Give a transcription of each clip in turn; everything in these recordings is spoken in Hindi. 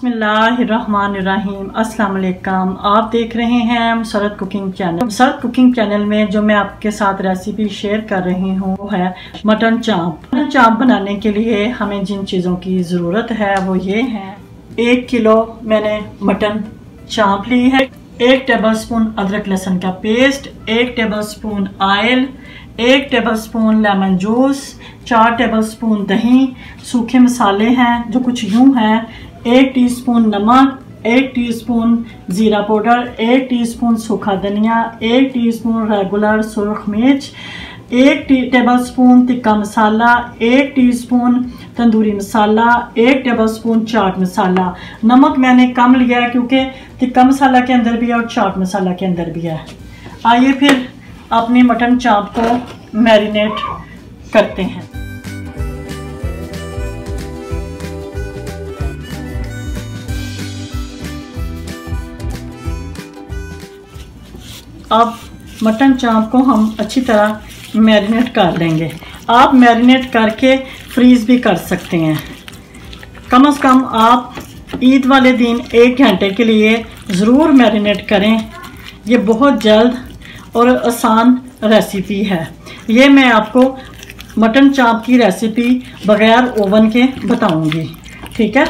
बिस्मिल्लाहिर्रहमानिर्रहीम। अस्सलाम वालेकुम आप देख रहे हैं Musarrat cooking channel. Musarrat cooking channel में जो मैं आपके साथ रेसिपी शेयर कर रही हूँ, वो है मटन चाप। मटन चाप बनाने के लिए हमें जिन चीज़ों की ज़रूरत है, वो ये है। एक किलो मैंने मटन चाप ली है। एक टेबल स्पून अदरक लहसुन का पेस्ट एक टेबल स्पून ऑयल एक टेबल स्पून लेमन जूस चार टेबल स्पून दही। सूखे मसाले हैं जो कुछ यूँ हैं एक टीस्पून नमक, एक टीस्पून ज़ीरा पाउडर, एक टीस्पून सूखा धनिया, एक टीस्पून रेगुलर सुरख मिर्च, एक tea tablespoon tikka masala, एक टीस्पून तंदूरी मसाला, एक टेबल स्पून चाट मसाला। नमक मैंने कम लिया है क्योंकि तिक्का मसाला के अंदर भी है और चाट मसाला के अंदर भी है। आइए फिर अपनी मटन चाप को मैरिनेट करते हैं। अब मटन चाप को हम अच्छी तरह मैरिनेट कर लेंगे आप मैरिनेट करके फ्रीज़ भी कर सकते हैं। कम से कम आप ईद वाले दिन एक घंटे के लिए ज़रूर मैरिनेट करें। ये बहुत जल्द और आसान रेसिपी है। ये मैं आपको मटन चाप की रेसिपी बग़ैर ओवन के बताऊँगी। ठीक है?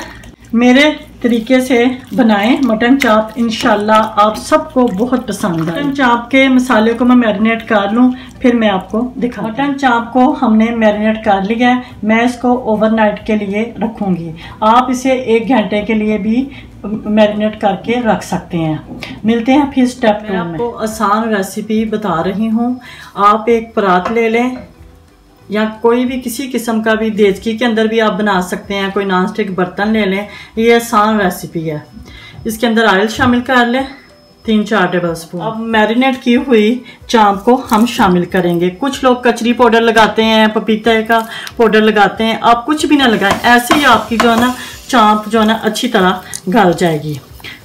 मेरे तरीके से बनाएँ मटन चाप इनशाला आप सबको बहुत पसंद है मटन चाप के मसाले को मैं मैरिनेट कर लूँ फिर मैं आपको दिखा मटन चाप को हमने मैरिनेट कर लिया है मैं इसको ओवरनाइट के लिए रखूँगी। आप इसे एक घंटे के लिए भी मैरिनेट करके रख सकते हैं। मिलते हैं फिर स्टेप में आपको आसान रेसिपी बता रही हूँ। आप एक परात ले लें या कोई भी किसी किस्म का भी देचकी के अंदर भी आप बना सकते हैं, कोई नॉन स्टिक बर्तन ले लें, ये आसान रेसिपी है। इसके अंदर ऑयल शामिल कर लें तीन चार टेबल स्पून अब मैरिनेट की हुई चाप को हम शामिल करेंगे। कुछ लोग कचरी पाउडर लगाते हैं, पपीते का पाउडर लगाते हैं। आप कुछ भी ना लगाएँ, ऐसे ही आपकी जो है ना, चाप जो है ना, अच्छी तरह गल जाएगी।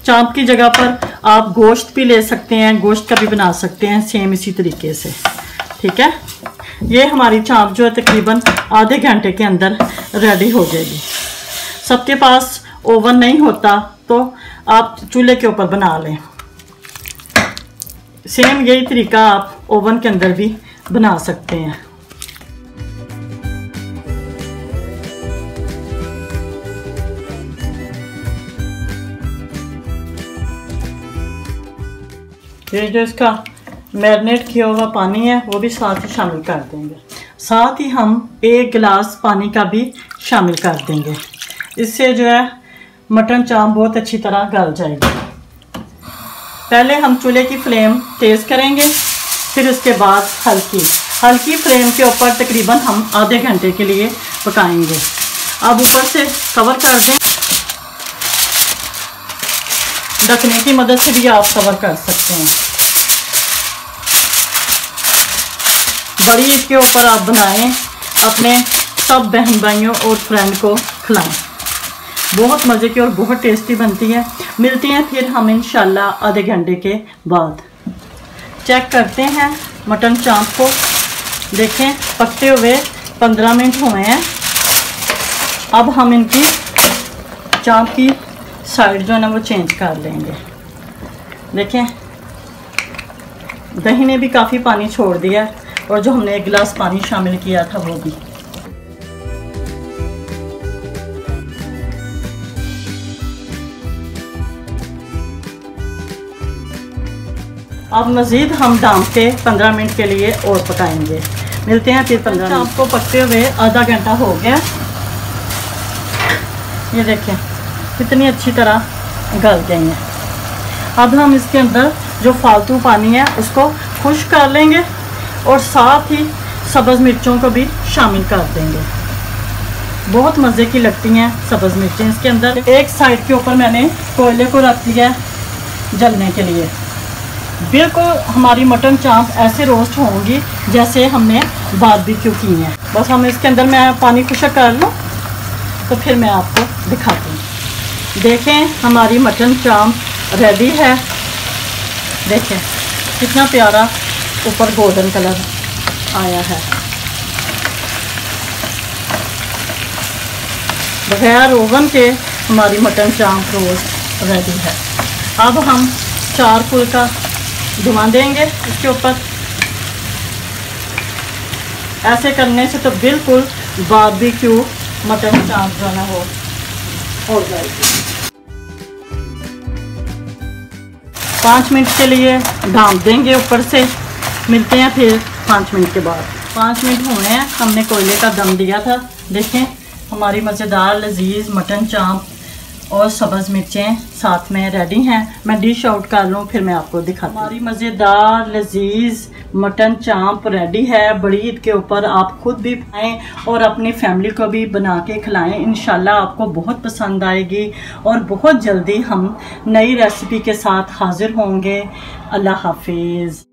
चाप की जगह पर आप गोश्त भी ले सकते हैं, गोश्त का भी बना सकते हैं सेम इसी तरीके से। ठीक है? ये हमारी चाप जो है तकरीबन आधे घंटे के अंदर रेडी हो जाएगी। सबके पास ओवन नहीं होता तो आप चूल्हे के ऊपर बना लें। सेम यही तरीका आप ओवन के अंदर भी बना सकते हैं। ये जो इसका मैरिनेट किया हुआ पानी है, वो भी साथ ही शामिल कर देंगे। साथ ही हम एक गिलास पानी का भी शामिल कर देंगे। इससे जो है, मटन चाप बहुत अच्छी तरह गल जाएगी। पहले हम चूल्हे की फ्लेम तेज़ करेंगे, फिर उसके बाद हल्की। हल्की फ्लेम के ऊपर तकरीबन हम आधे घंटे के लिए पकाएँगे। अब ऊपर से कवर कर दें। ढकने की मदद से भी आप कवर कर सकते हैं। बड़ी इसके ऊपर आप बनाएँ अपने सब बहन भाइयों और फ्रेंड को खिलाएँ। बहुत मज़े की और बहुत टेस्टी बनती है। मिलती हैं फिर हम इन आधे घंटे के बाद। चेक करते हैं मटन चाप को। देखें, पकते हुए पंद्रह मिनट हुए हैं। अब हम इनकी चाप की साइड जो है ना, वो चेंज कर लेंगे। देखें, दही ने भी काफ़ी पानी छोड़ दिया है। और जो हमने एक गिलास पानी शामिल किया था वो भी। अब मज़ीद हम डाम के 15 मिनट के लिए और पकाएँगे। मिलते हैं फिर पंद्रह मिनट। आपको पकते हुए आधा घंटा हो गया। ये देखें कितनी अच्छी तरह गल गई है। अब हम इसके अंदर जो फालतू पानी है उसको खुश कर लेंगे। और साथ ही सब्ज़ मिर्चों को भी शामिल कर देंगे। बहुत मज़े की लगती हैं सब्ज़ मिर्चें इसके अंदर। एक साइड के ऊपर मैंने कोयले को रख दिया जलने के लिए। बिल्कुल हमारी मटन चाप ऐसे रोस्ट होंगी जैसे हमने क्यों की है। बस हम इसके अंदर मैं पानी खुशक कर लूँ तो फिर मैं आपको दिखाती हूँ। देखें, हमारी मटन चाप रेडी है। देखें, कितना प्यारा ऊपर गोल्डन कलर आया है। बगैर ओवन के हमारी मटन चाप रोस्ट रेडी है। अब हम चार फुल्का धुआँ देंगे इसके ऊपर। ऐसे करने से तो बिल्कुल बारबेक्यू मटन चाप जो है, हो जाएगी। पाँच मिनट के लिए ढाँप देंगे ऊपर से। मिलते हैं फिर पाँच मिनट के बाद। पाँच मिनट हुए हैं, हमने कोयले का दम दिया था। देखें, हमारी मज़ेदार लजीज, मटन चाप और सब्ज़ मिर्चें साथ में रेडी हैं। मैं डिश आउट कर लूँ, फिर मैं आपको दिखा हमारी मज़ेदार लजीज, मटन चाप रेडी है। बड़ी ईद के ऊपर आप खुद भी खाएँ और अपनी फैमिली को भी बना के खिलाएँ। इन आपको बहुत पसंद आएगी और बहुत जल्दी हम नई रेसिपी के साथ हाजिर होंगे। अल्लाह हाफिज़।